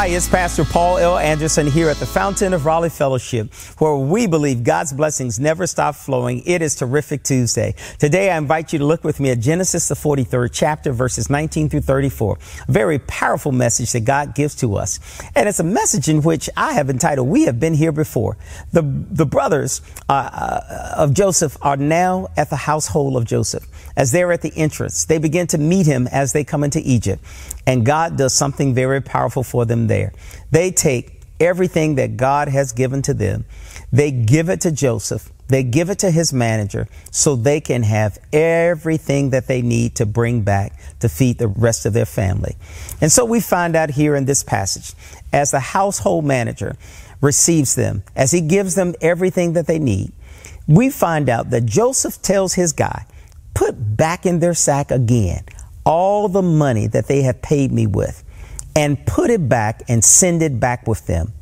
Hi, it's Pastor Paul L. Anderson here at the Fountain of Raleigh Fellowship, where we believe God's blessings never stop flowing. It is Terrific Tuesday. Today, I invite you to look with me at Genesis, the 43rd chapter, verses 19 through 34. A very powerful message that God gives to us. And it's a message in which I have entitled, We Have Been Here Before. The, the brothers uh, uh, of Joseph are now at the household of Joseph. As they're at the entrance, they begin to meet him as they come into Egypt. And God does something very powerful for them there. They take everything that God has given to them, they give it to Joseph, they give it to his manager so they can have everything that they need to bring back to feed the rest of their family. And so we find out here in this passage, as the household manager receives them, as he gives them everything that they need, we find out that Joseph tells his guy, put back in their sack again all the money that they have paid me with and put it back and send it back with them.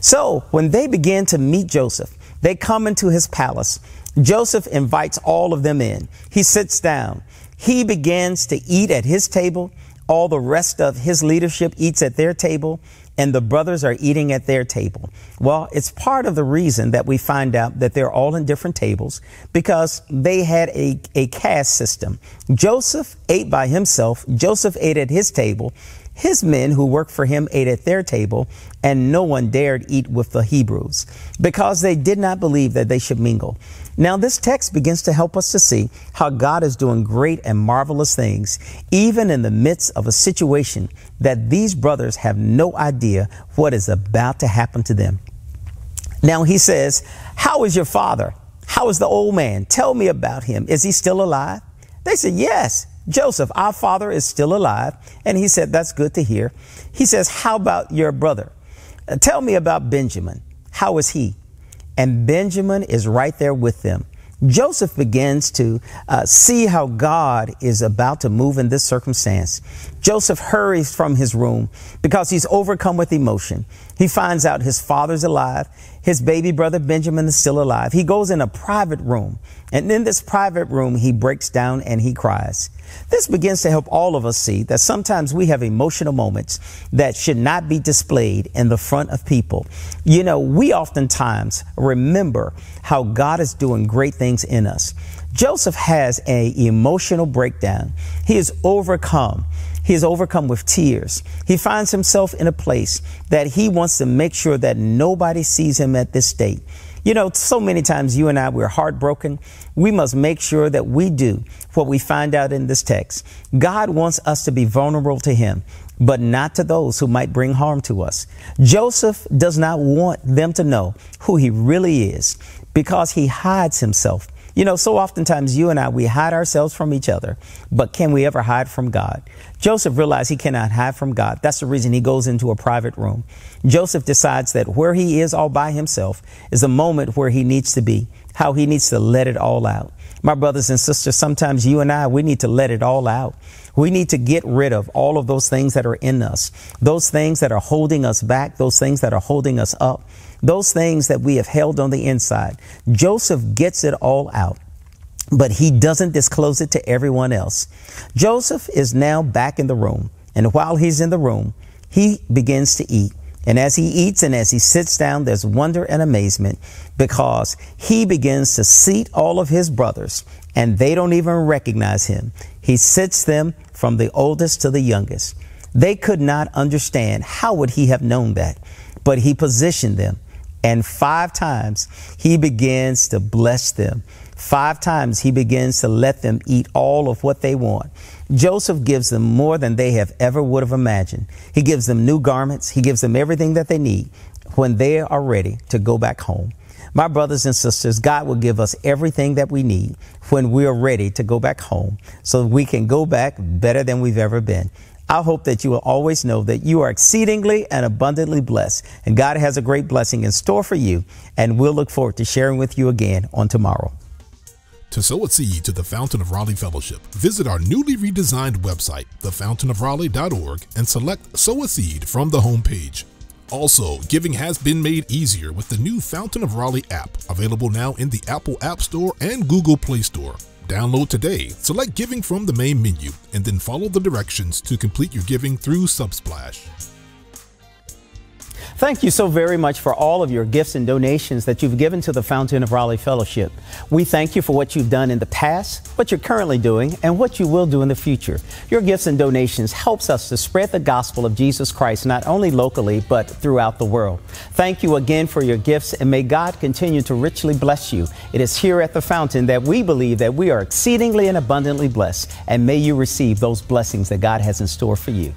So when they begin to meet Joseph, they come into his palace. Joseph invites all of them in. He sits down. He begins to eat at his table. All the rest of his leadership eats at their table and the brothers are eating at their table. Well, it's part of the reason that we find out that they're all in different tables because they had a, a caste system. Joseph ate by himself. Joseph ate at his table. His men who worked for him ate at their table, and no one dared eat with the Hebrews because they did not believe that they should mingle. Now, this text begins to help us to see how God is doing great and marvelous things, even in the midst of a situation that these brothers have no idea what is about to happen to them. Now, he says, How is your father? How is the old man? Tell me about him. Is he still alive? They said, Yes. Joseph, our father is still alive. And he said, That's good to hear. He says, How about your brother? Uh, tell me about Benjamin. How is he? and Benjamin is right there with them. Joseph begins to uh, see how God is about to move in this circumstance. Joseph hurries from his room because he's overcome with emotion. He finds out his father's alive. His baby brother Benjamin is still alive. He goes in a private room and in this private room, he breaks down and he cries. This begins to help all of us see that sometimes we have emotional moments that should not be displayed in the front of people. You know, we oftentimes remember how God is doing great things in us. Joseph has a emotional breakdown. He is overcome. He is overcome with tears. He finds himself in a place that he wants to make sure that nobody sees him at this state. You know, so many times you and I, we're heartbroken. We must make sure that we do what we find out in this text. God wants us to be vulnerable to Him, but not to those who might bring harm to us. Joseph does not want them to know who he really is because he hides himself you know, so oftentimes you and I, we hide ourselves from each other, but can we ever hide from God? Joseph realized he cannot hide from God. That's the reason he goes into a private room. Joseph decides that where he is all by himself is a moment where he needs to be, how he needs to let it all out. My brothers and sisters, sometimes you and I, we need to let it all out. We need to get rid of all of those things that are in us, those things that are holding us back, those things that are holding us up those things that we have held on the inside. Joseph gets it all out but he doesn't disclose it to everyone else. Joseph is now back in the room, and while he's in the room, he begins to eat. And as he eats and as he sits down, there's wonder and amazement because he begins to seat all of his brothers, and they don't even recognize him. He sits them from the oldest to the youngest. They could not understand how would he have known that, but he positioned them and five times he begins to bless them. Five times he begins to let them eat all of what they want. Joseph gives them more than they have ever would have imagined. He gives them new garments. He gives them everything that they need when they are ready to go back home. My brothers and sisters, God will give us everything that we need when we are ready to go back home so we can go back better than we've ever been. I hope that you will always know that you are exceedingly and abundantly blessed, and God has a great blessing in store for you. And we'll look forward to sharing with you again on tomorrow. To sow a seed to the Fountain of Raleigh Fellowship, visit our newly redesigned website, thefountainofraleigh.org, and select Sow a Seed from the homepage. Also, giving has been made easier with the new Fountain of Raleigh app, available now in the Apple App Store and Google Play Store. Download today, select Giving from the main menu, and then follow the directions to complete your giving through Subsplash. Thank you so very much for all of your gifts and donations that you've given to the Fountain of Raleigh Fellowship. We thank you for what you've done in the past, what you're currently doing, and what you will do in the future. Your gifts and donations helps us to spread the gospel of Jesus Christ not only locally but throughout the world. Thank you again for your gifts and may God continue to richly bless you. It is here at the Fountain that we believe that we are exceedingly and abundantly blessed and may you receive those blessings that God has in store for you.